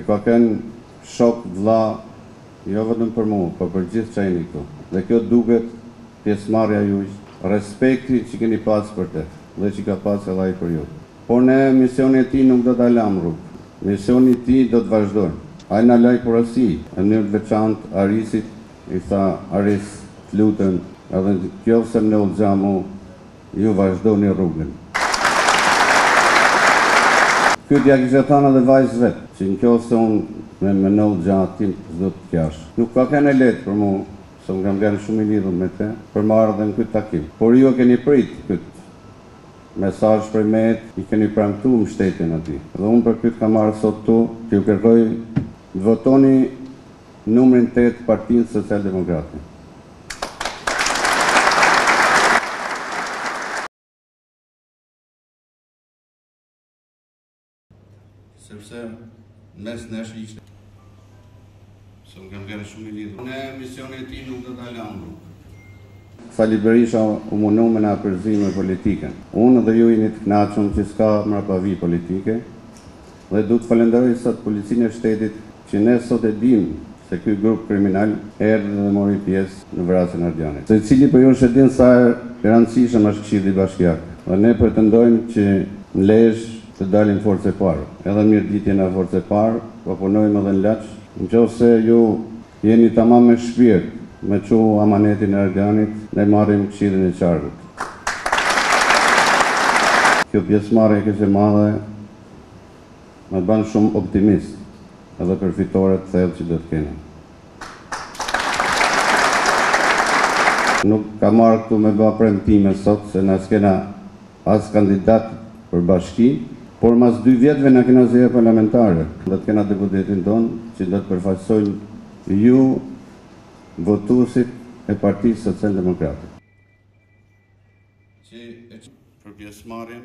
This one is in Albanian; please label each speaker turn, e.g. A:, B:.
A: I ka ken shok vlla jo vetëm për mu por për gjithë ça jeni këtu dhe kjo duket pjesmarrja juj respekti që keni pas për te dhe që ka pas edhe ai për ju por ne misioni e tij nuk do ta lam rrug misioni e tij do të vazhdojm ai na la porosi në mënyrë të veçant Arisit i tha Aris të lutem edhe në qoftë se m'ndodh gja mu Ju vazhdoni rrugën. Këtë ja kisha thanë edhe vajzës vet, që nqofse mu me m'ndodh gja ti mos të kjash. Nuk ka kenë e lehtë për mu, se unë kam qenë shumë i lidhur me te, për me ardhë edhe në kët takim. Por ju e keni pritë këtë mesazh prej meje, i keni premtuar mbështetjen atij. Dhe unë për këtë kam ardhë sot këtu, t'ju kërkoj të votoni. Numrin tetë Partinë Socialdemokrate. Sepse mes nesh ishte. Se unë kam kenë shumë i lidhë. Ne misionin e tij nuk do ta lam rrugë. Sali Berisha u munu me na përzi me politikën. Unë dhe ju jeni të knaqun qi s'ka mrapavijë politike. Dhe du ta falenderoj sot Policinë e Shtetit që ne sot e dimë se ky grup kriminal erdhi dhe mori pjesë në vrasjen e Ardianit. Secili prej jush e din sa i randësishëm është Këshilli Bashkiak dhe ne pretendojmë që në Lezhë të dalim forcë e parë. Edhe Mirdit jena forcë e parë, po punojmë edhe në Laç. Në qoftë se ju jeni tamam me shpirt me çu amanetin e Ardianit, ne marrim Këshillin e Qarkut. Kjo pjesëmarrje kaq e madhe më ban shumë optimist edhe për fitore të thellë që do të kena. Nuk kam ardh këtu me ba premtime sot se na s'kena as kandidat për bashki, por mas dy vjetëve na kena zgjedhje parlamentare. Do të kena deputetin tonë që do të përfaqësojnë ju votuesit e Partisë Socialdemokrate. Që e për pjesëmarrjen